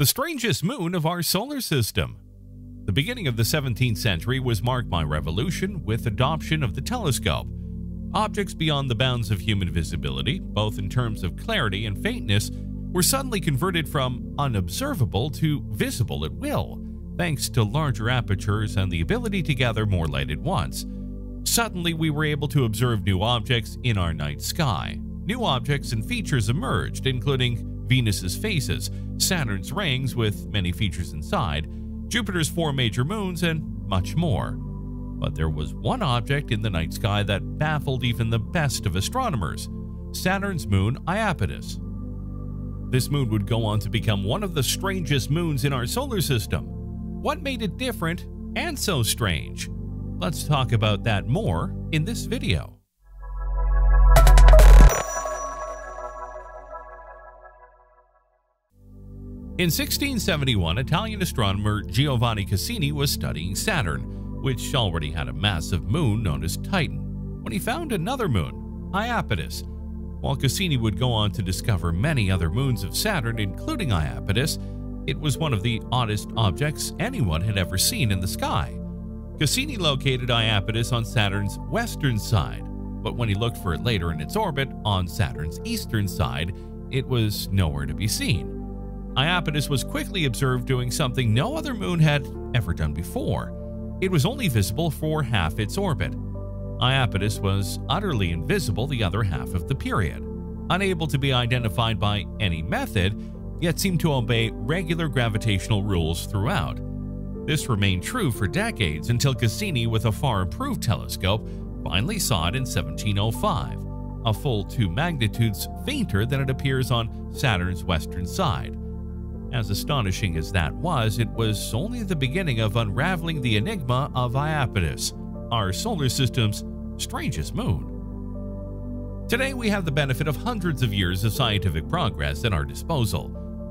the strangest moon of our solar system. The beginning of the 17th century was marked by revolution with adoption of the telescope. Objects beyond the bounds of human visibility, both in terms of clarity and faintness, were suddenly converted from unobservable to visible at will, thanks to larger apertures and the ability to gather more light at once. Suddenly, we were able to observe new objects in our night sky. New objects and features emerged, including Venus's phases, Saturn's rings with many features inside, Jupiter's four major moons, and much more. But there was one object in the night sky that baffled even the best of astronomers Saturn's moon Iapetus. This moon would go on to become one of the strangest moons in our solar system. What made it different and so strange? Let's talk about that more in this video. In 1671, Italian astronomer Giovanni Cassini was studying Saturn, which already had a massive moon known as Titan, when he found another moon, Iapetus. While Cassini would go on to discover many other moons of Saturn, including Iapetus, it was one of the oddest objects anyone had ever seen in the sky. Cassini located Iapetus on Saturn's western side, but when he looked for it later in its orbit on Saturn's eastern side, it was nowhere to be seen. Iapetus was quickly observed doing something no other moon had ever done before. It was only visible for half its orbit. Iapetus was utterly invisible the other half of the period, unable to be identified by any method, yet seemed to obey regular gravitational rules throughout. This remained true for decades until Cassini, with a far improved telescope, finally saw it in 1705, a full two magnitudes fainter than it appears on Saturn's western side. As astonishing as that was, it was only the beginning of unraveling the enigma of Iapetus, our solar system's strangest moon. Today, we have the benefit of hundreds of years of scientific progress at our disposal.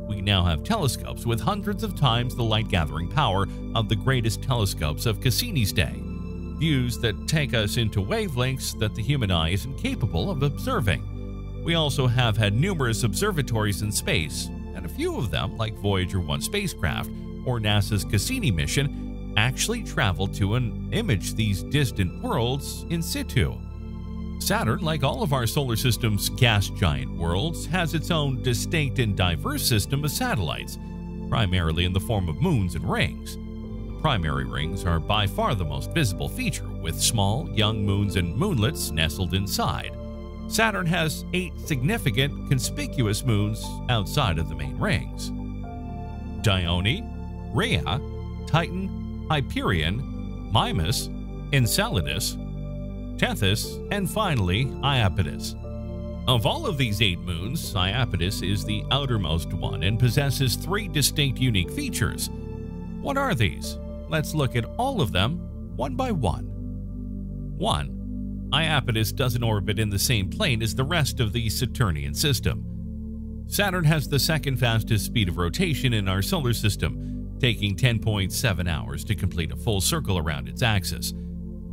We now have telescopes with hundreds of times the light gathering power of the greatest telescopes of Cassini's day, views that take us into wavelengths that the human eye isn't capable of observing. We also have had numerous observatories in space, and a few of them, like Voyager 1 spacecraft or NASA's Cassini mission, actually traveled to and image these distant worlds in situ. Saturn, like all of our solar system's gas giant worlds, has its own distinct and diverse system of satellites, primarily in the form of moons and rings. The primary rings are by far the most visible feature, with small, young moons and moonlets nestled inside. Saturn has eight significant, conspicuous moons outside of the main rings. Dione, Rhea, Titan, Hyperion, Mimas, Enceladus, Tethys, and finally Iapetus. Of all of these eight moons, Iapetus is the outermost one and possesses three distinct unique features. What are these? Let's look at all of them one by one. 1. Iapetus doesn't orbit in the same plane as the rest of the Saturnian system. Saturn has the second fastest speed of rotation in our solar system, taking 10.7 hours to complete a full circle around its axis.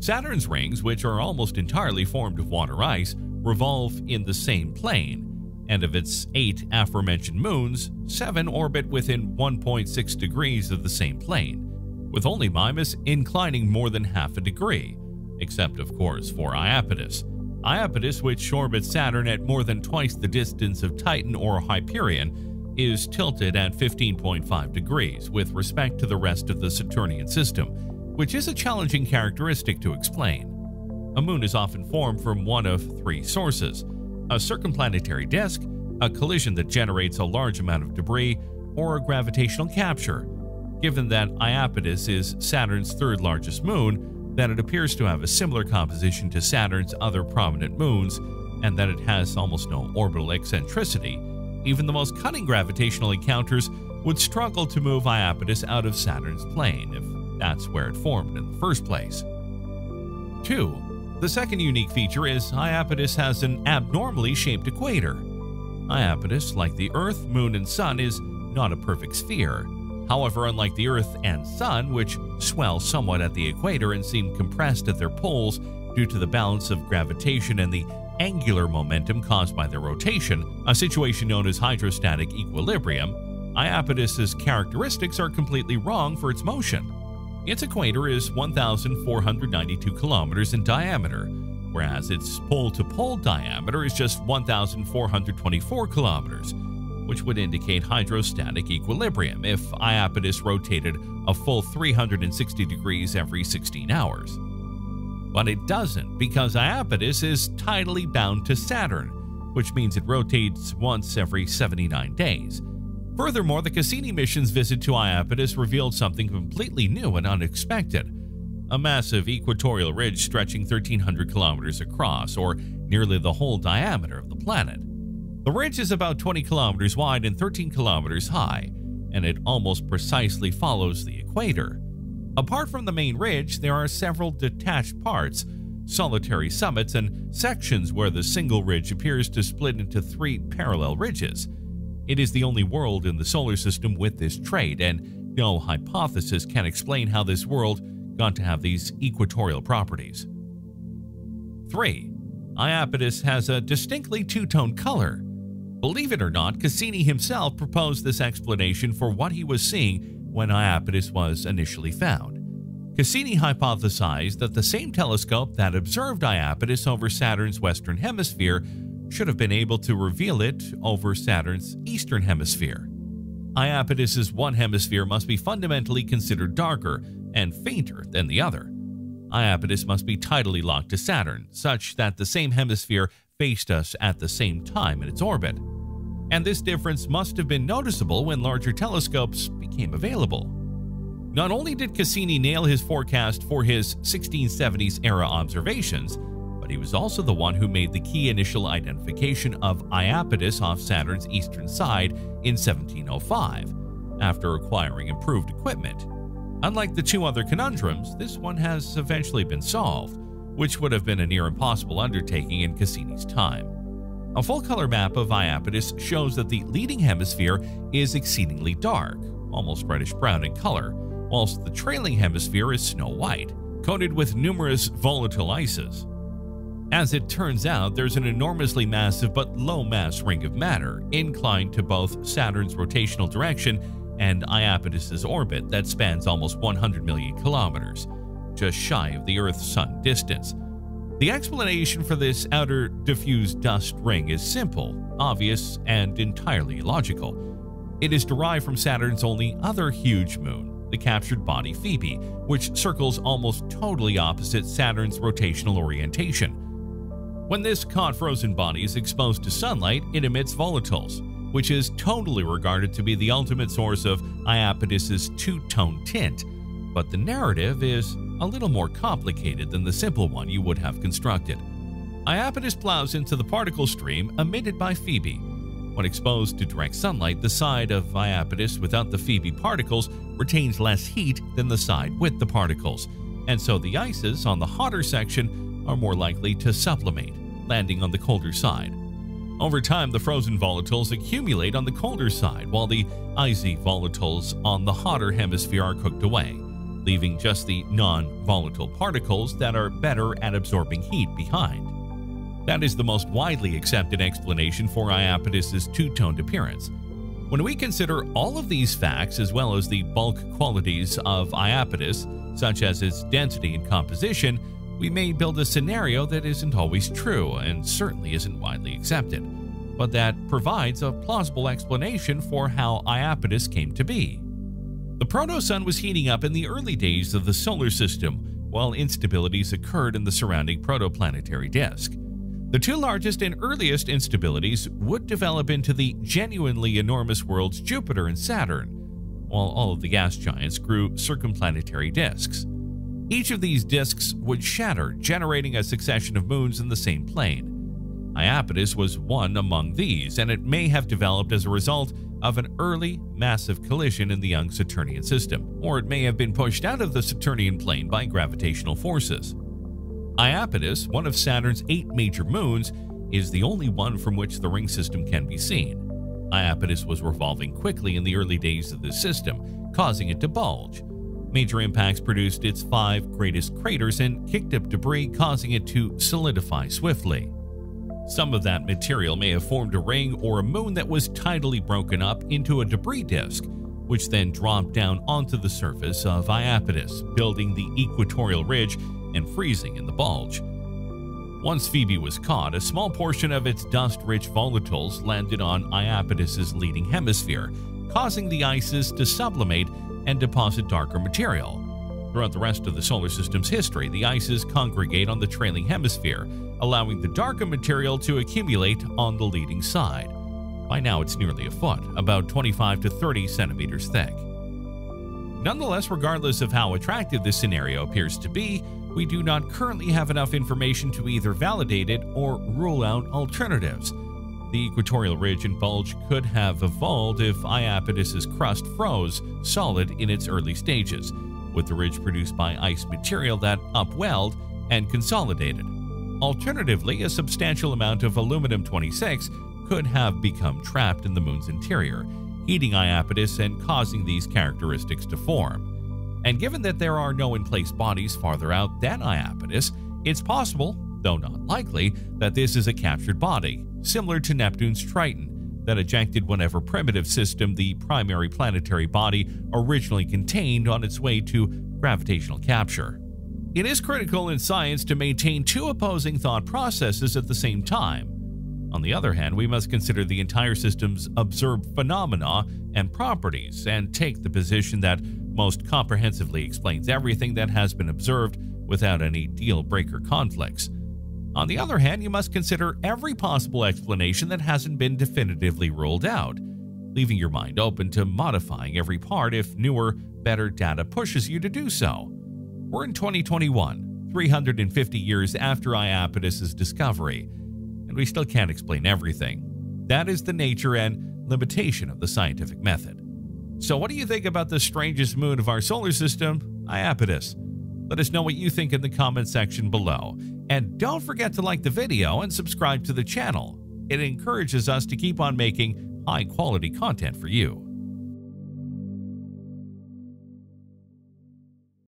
Saturn's rings, which are almost entirely formed of water ice, revolve in the same plane, and of its eight aforementioned moons, seven orbit within 1.6 degrees of the same plane, with only Mimas inclining more than half a degree except of course for Iapetus. Iapetus, which orbits Saturn at more than twice the distance of Titan or Hyperion, is tilted at 15.5 degrees with respect to the rest of the Saturnian system, which is a challenging characteristic to explain. A moon is often formed from one of three sources a circumplanetary disk, a collision that generates a large amount of debris, or a gravitational capture. Given that Iapetus is Saturn's third largest moon, that it appears to have a similar composition to Saturn's other prominent moons, and that it has almost no orbital eccentricity, even the most cunning gravitational encounters would struggle to move Iapetus out of Saturn's plane, if that's where it formed in the first place. 2. The second unique feature is Iapetus has an abnormally shaped equator. Iapetus, like the Earth, Moon, and Sun, is not a perfect sphere. However, unlike the Earth and Sun, which swell somewhat at the equator and seem compressed at their poles due to the balance of gravitation and the angular momentum caused by their rotation, a situation known as hydrostatic equilibrium, Iapetus's characteristics are completely wrong for its motion. Its equator is 1,492 kilometers in diameter, whereas its pole to pole diameter is just 1,424 kilometers, which would indicate hydrostatic equilibrium if Iapetus rotated a full 360 degrees every 16 hours. But it doesn't because Iapetus is tidally bound to Saturn, which means it rotates once every 79 days. Furthermore, the Cassini mission's visit to Iapetus revealed something completely new and unexpected a massive equatorial ridge stretching 1,300 kilometers across, or nearly the whole diameter of the planet. The ridge is about 20 kilometers wide and 13 kilometers high, and it almost precisely follows the equator. Apart from the main ridge, there are several detached parts, solitary summits, and sections where the single ridge appears to split into three parallel ridges. It is the only world in the solar system with this trait, and no hypothesis can explain how this world got to have these equatorial properties. 3. Iapetus has a distinctly two-tone color. Believe it or not, Cassini himself proposed this explanation for what he was seeing when Iapetus was initially found. Cassini hypothesized that the same telescope that observed Iapetus over Saturn's western hemisphere should have been able to reveal it over Saturn's eastern hemisphere. Iapetus's one hemisphere must be fundamentally considered darker and fainter than the other. Iapetus must be tidally locked to Saturn, such that the same hemisphere faced us at the same time in its orbit. And this difference must have been noticeable when larger telescopes became available. Not only did Cassini nail his forecast for his 1670s era observations, but he was also the one who made the key initial identification of Iapetus off Saturn's eastern side in 1705, after acquiring improved equipment. Unlike the two other conundrums, this one has eventually been solved, which would have been a near impossible undertaking in Cassini's time. A full-color map of Iapetus shows that the leading hemisphere is exceedingly dark, almost reddish-brown in color, whilst the trailing hemisphere is snow-white, coated with numerous volatile ices. As it turns out, there's an enormously massive but low-mass ring of matter inclined to both Saturn's rotational direction and Iapetus's orbit that spans almost 100 million kilometers, just shy of the Earth-Sun distance. The explanation for this outer diffuse dust ring is simple, obvious, and entirely logical. It is derived from Saturn's only other huge moon, the captured body Phoebe, which circles almost totally opposite Saturn's rotational orientation. When this caught frozen body is exposed to sunlight, it emits volatiles, which is totally regarded to be the ultimate source of Iapetus's two-tone tint, but the narrative is a little more complicated than the simple one you would have constructed. Iapetus plows into the particle stream emitted by Phoebe. When exposed to direct sunlight, the side of Iapetus without the Phoebe particles retains less heat than the side with the particles, and so the ices on the hotter section are more likely to sublimate, landing on the colder side. Over time, the frozen volatiles accumulate on the colder side, while the icy volatiles on the hotter hemisphere are cooked away, leaving just the non-volatile particles that are better at absorbing heat behind. That is the most widely accepted explanation for Iapetus's two-toned appearance. When we consider all of these facts as well as the bulk qualities of Iapetus, such as its density and composition, we may build a scenario that isn't always true and certainly isn't widely accepted, but that provides a plausible explanation for how Iapetus came to be. The proto-sun was heating up in the early days of the solar system, while instabilities occurred in the surrounding protoplanetary disk. The two largest and earliest instabilities would develop into the genuinely enormous worlds Jupiter and Saturn, while all of the gas giants grew circumplanetary disks. Each of these disks would shatter, generating a succession of moons in the same plane. Iapetus was one among these, and it may have developed as a result of an early, massive collision in the young Saturnian system, or it may have been pushed out of the Saturnian plane by gravitational forces. Iapetus, one of Saturn's eight major moons, is the only one from which the ring system can be seen. Iapetus was revolving quickly in the early days of the system, causing it to bulge. Major impacts produced its five greatest craters and kicked up debris, causing it to solidify swiftly. Some of that material may have formed a ring or a moon that was tidally broken up into a debris disk, which then dropped down onto the surface of Iapetus, building the equatorial ridge and freezing in the bulge. Once Phoebe was caught, a small portion of its dust-rich volatiles landed on Iapetus's leading hemisphere, causing the ices to sublimate and deposit darker material. Throughout the rest of the solar system's history, the ices congregate on the trailing hemisphere, allowing the darker material to accumulate on the leading side. By now, it's nearly a foot, about 25 to 30 centimeters thick. Nonetheless, regardless of how attractive this scenario appears to be, we do not currently have enough information to either validate it or rule out alternatives. The equatorial ridge and bulge could have evolved if Iapetus's crust froze solid in its early stages, with the ridge produced by ice material that upwelled and consolidated. Alternatively, a substantial amount of aluminum-26 could have become trapped in the moon's interior, heating Iapetus and causing these characteristics to form. And given that there are no in-place bodies farther out than Iapetus, it's possible, though not likely, that this is a captured body, similar to Neptune's Triton, that ejected whatever primitive system the primary planetary body originally contained on its way to gravitational capture. It is critical in science to maintain two opposing thought processes at the same time. On the other hand, we must consider the entire system's observed phenomena and properties and take the position that most comprehensively explains everything that has been observed without any deal breaker conflicts. On the other hand, you must consider every possible explanation that hasn't been definitively ruled out, leaving your mind open to modifying every part if newer, better data pushes you to do so. We're in 2021, 350 years after Iapetus's discovery, and we still can't explain everything. That is the nature and limitation of the scientific method. So, what do you think about the strangest moon of our solar system, Iapetus? Let us know what you think in the comment section below. And don't forget to like the video and subscribe to the channel. It encourages us to keep on making high quality content for you.